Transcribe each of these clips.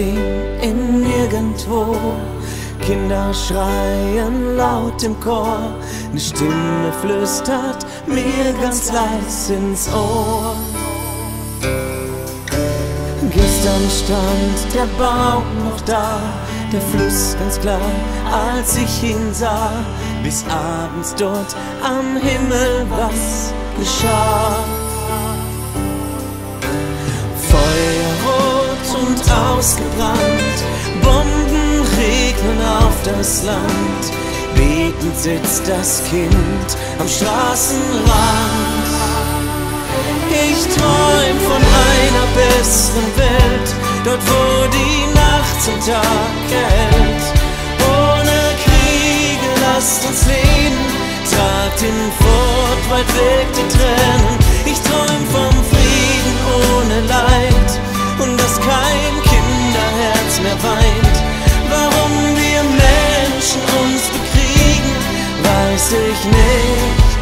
irgendwo. Kinder schreien laut im Chor, eine Stimme flüstert mir ganz leis ins Ohr. Gestern stand der Baum noch da, der Fluss ganz klar, als ich ihn sah, bis abends dort am Himmel was geschah. Und ausgebrannt, Bomben regnen auf das Land, betend sitzt das Kind am Straßenrand. Ich träum von einer besseren Welt, dort wo die Nacht zum Tag hält. Ohne Kriege lasst uns leben, tragt ihn fort, weit weg die Tränen. Ich träum vom weiß ich nicht.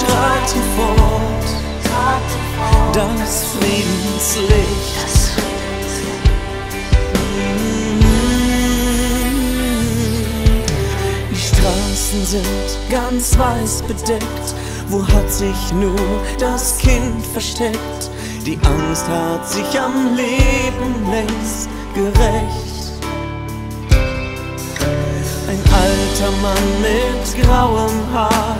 Tragt ihn fort, das Friedenslicht. Die Straßen sind ganz weiß bedeckt. Wo hat sich nur das Kind versteckt? Die Angst hat sich am Leben längst gerecht. Ein alter Mann mit grauem Haar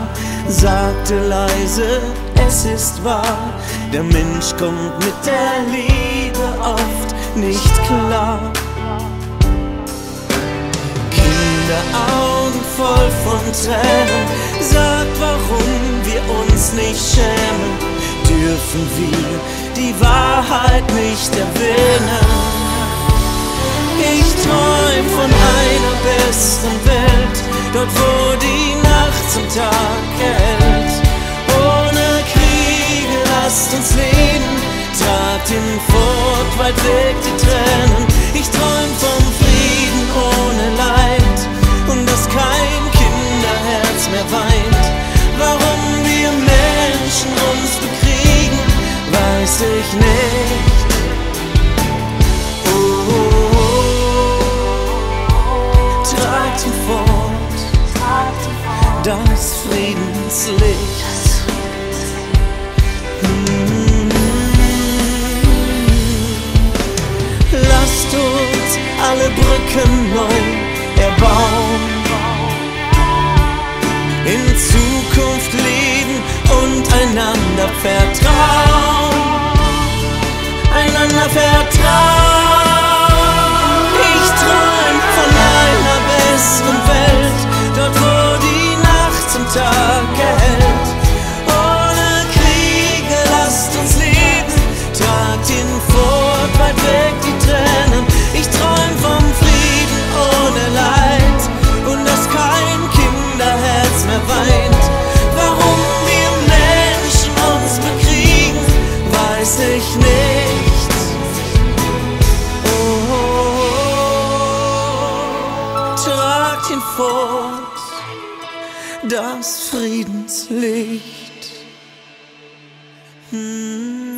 sagte leise, es ist wahr, der Mensch kommt mit der Liebe oft nicht klar. Kinderaugen voll von Tränen, sag, warum wir uns nicht schämen, dürfen wir die Wahrheit nicht erwähnen. Ich träum von besseren Welt, dort wo die Nacht zum Tag hält. Ohne Kriege lasst uns leben, tragt ihn fort, weit weg die Tränen. Ich träum das Friedenslicht. Mm. Lasst uns alle Brücken neu erbauen, in Zukunft leben und einander vertrauen, einander vertrauen. Ihn fort, das Friedenslicht. Hm.